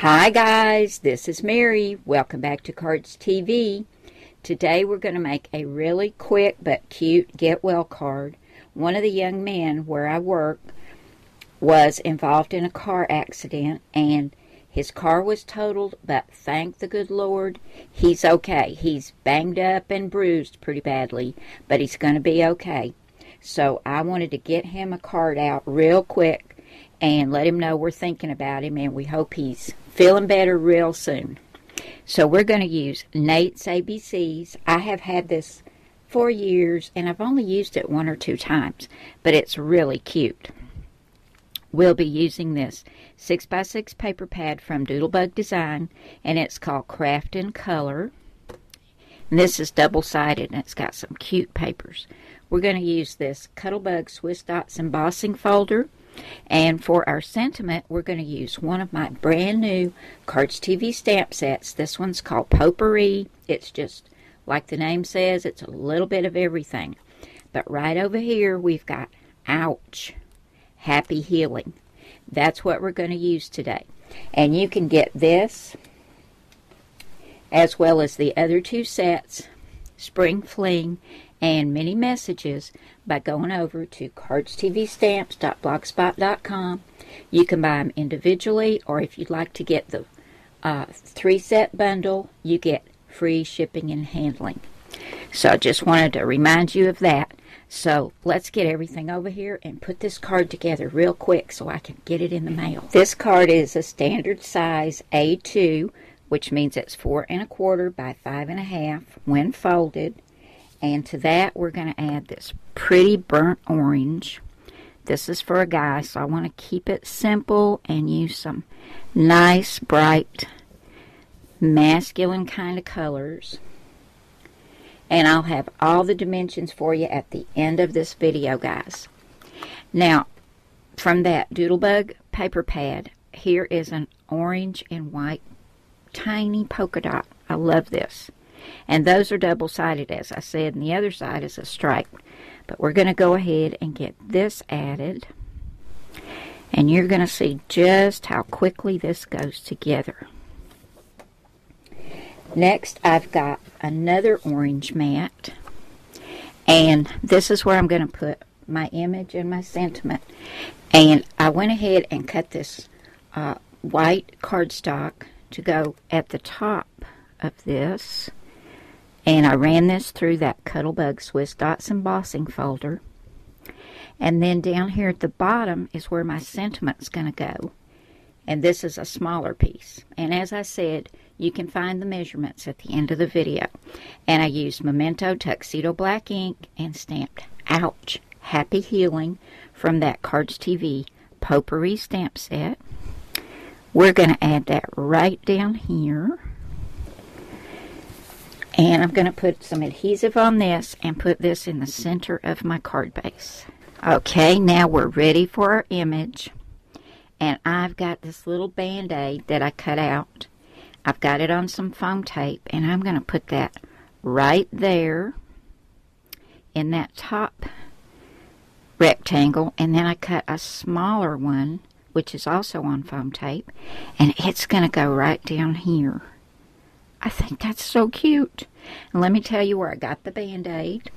Hi guys, this is Mary. Welcome back to Cardz TV. Today we're going to make a really quick but cute get well card. One of the young men where I work was involved in a car accident and his car was totaled, but thank the good Lord, he's okay. He's banged up and bruised pretty badly, but he's going to be okay. So I wanted to get him a card out real quick and let him know we're thinking about him and we hope he's feeling better real soon. So we're going to use Nate's ABCs. I have had this for years and I've only used it one or two times, but it's really cute. We'll be using this 6x6 paper pad from Doodlebug Design and it's called Craft in Color. And this is double-sided and it's got some cute papers. We're going to use this Cuttlebug Swiss Dots embossing folder and for our sentiment, we're going to use one of my brand new Cardz TV stamp sets. This one's called Potpourri. It's just, like the name says, it's a little bit of everything. But right over here, we've got Ouch, Happy Healing. That's what we're going to use today. And you can get this as well as the other two sets, Spring Fling and many messages by going over to cardztvstamps.blogspot.com. You can buy them individually, or if you'd like to get the uh, three set bundle, you get free shipping and handling. So I just wanted to remind you of that. So let's get everything over here and put this card together real quick so I can get it in the mail. This card is a standard size A2, which means it's four and a quarter by five and a half when folded. And to that, we're going to add this pretty burnt orange. This is for a guy, so I want to keep it simple and use some nice, bright, masculine kind of colors. And I'll have all the dimensions for you at the end of this video, guys. Now, from that Doodlebug paper pad, here is an orange and white tiny polka dot. I love this. And those are double-sided, as I said, and the other side is a stripe. But we're going to go ahead and get this added. And you're going to see just how quickly this goes together. Next, I've got another orange mat. And this is where I'm going to put my image and my sentiment. And I went ahead and cut this uh, white cardstock to go at the top of this. And I ran this through that Cuttlebug Swiss Dots embossing folder. And then down here at the bottom is where my sentiment's going to go. And this is a smaller piece. And as I said, you can find the measurements at the end of the video. And I used Memento Tuxedo Black ink and stamped Ouch, Happy Healing from that Cardz TV Potpourri stamp set. We're going to add that right down here. And I'm going to put some adhesive on this and put this in the center of my card base. Okay, now we're ready for our image. And I've got this little band-aid that I cut out. I've got it on some foam tape and I'm going to put that right there in that top rectangle and then I cut a smaller one which is also on foam tape and it's going to go right down here. I think that's so cute. And let me tell you where I got the Band-Aid.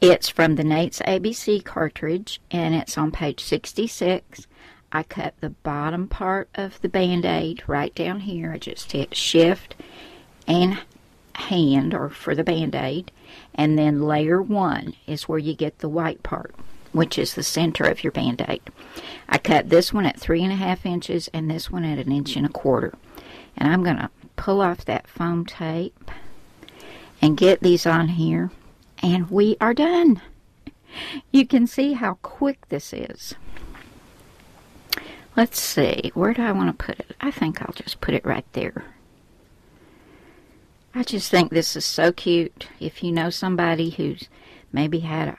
It's from the Nate's ABC cartridge, and it's on page 66. I cut the bottom part of the Band-Aid right down here. I just hit shift and hand, or for the Band-Aid, and then layer one is where you get the white part, which is the center of your Band-Aid. I cut this one at three and a half inches and this one at an inch and a quarter. And I'm going to pull off that foam tape and get these on here and we are done. You can see how quick this is. Let's see, where do I want to put it? I think I'll just put it right there. I just think this is so cute. If you know somebody who's maybe had a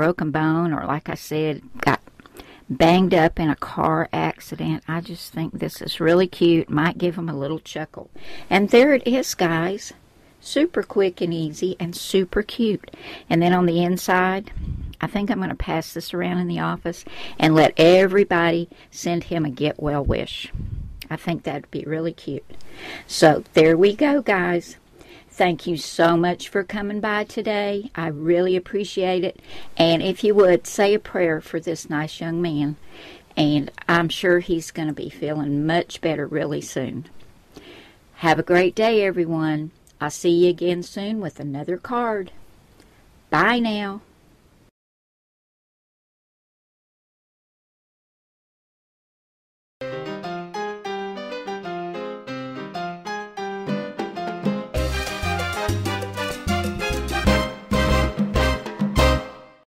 broken bone or like I said, got banged up in a car accident. I just think this is really cute. Might give them a little chuckle. And there it is, guys. Super quick and easy and super cute. And then on the inside, I think I'm going to pass this around in the office and let everybody send him a get well wish. I think that'd be really cute. So there we go, guys. Thank you so much for coming by today. I really appreciate it. And if you would, say a prayer for this nice young man. And I'm sure he's going to be feeling much better really soon. Have a great day, everyone. I'll see you again soon with another card. Bye now.